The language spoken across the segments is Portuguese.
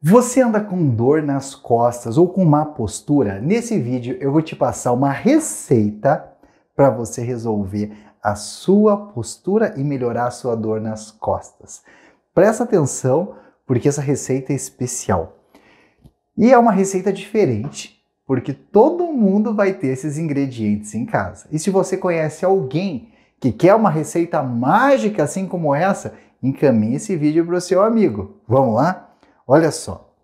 Você anda com dor nas costas ou com má postura? Nesse vídeo eu vou te passar uma receita para você resolver a sua postura e melhorar a sua dor nas costas. Presta atenção porque essa receita é especial. E é uma receita diferente, porque todo mundo vai ter esses ingredientes em casa. E se você conhece alguém que quer uma receita mágica assim como essa, encaminhe esse vídeo para o seu amigo. Vamos lá? Olha só,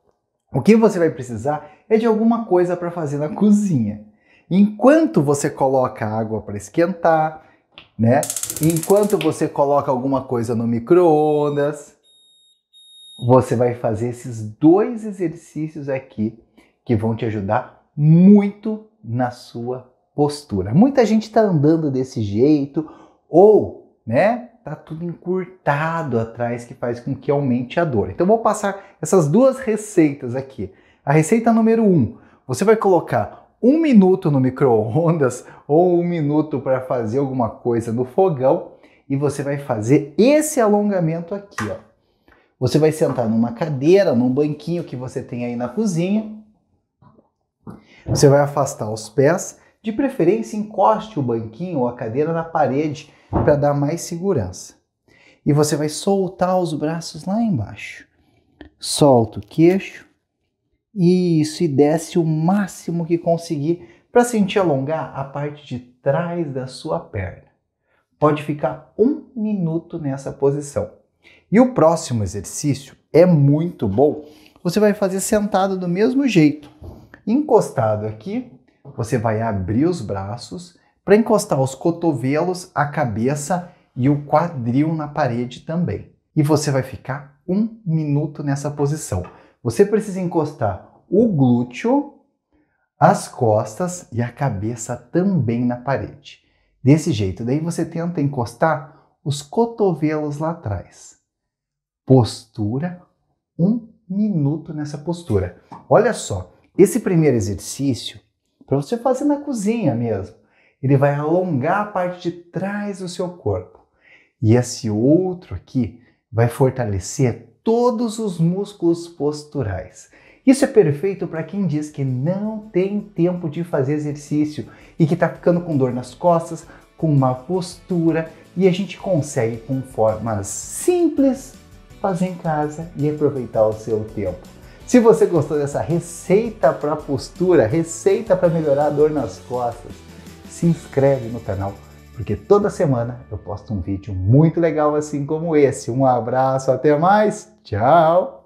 o que você vai precisar é de alguma coisa para fazer na cozinha. Enquanto você coloca água para esquentar, né? Enquanto você coloca alguma coisa no micro-ondas, você vai fazer esses dois exercícios aqui que vão te ajudar muito na sua postura. Muita gente está andando desse jeito ou, né, tá tudo encurtado atrás que faz com que aumente a dor. Então vou passar essas duas receitas aqui. A receita número 1, um, você vai colocar um minuto no micro-ondas ou um minuto para fazer alguma coisa no fogão e você vai fazer esse alongamento aqui, ó. Você vai sentar numa cadeira, num banquinho que você tem aí na cozinha. Você vai afastar os pés, de preferência encoste o banquinho ou a cadeira na parede para dar mais segurança. E você vai soltar os braços lá embaixo. Solta o queixo. Isso, e desce o máximo que conseguir para sentir alongar a parte de trás da sua perna. Pode ficar um minuto nessa posição. E o próximo exercício é muito bom. Você vai fazer sentado do mesmo jeito. Encostado aqui, você vai abrir os braços para encostar os cotovelos, a cabeça e o quadril na parede também. E você vai ficar um minuto nessa posição. Você precisa encostar o glúteo, as costas e a cabeça também na parede. Desse jeito, daí você tenta encostar os cotovelos lá atrás. Postura, um minuto nessa postura. Olha só, esse primeiro exercício, para você fazer na cozinha mesmo, ele vai alongar a parte de trás do seu corpo. E esse outro aqui vai fortalecer todos os músculos posturais. Isso é perfeito para quem diz que não tem tempo de fazer exercício e que está ficando com dor nas costas, com má postura e a gente consegue com formas simples fazer em casa e aproveitar o seu tempo. Se você gostou dessa receita para postura, receita para melhorar a dor nas costas, se inscreve no canal, porque toda semana eu posto um vídeo muito legal assim como esse. Um abraço, até mais, tchau!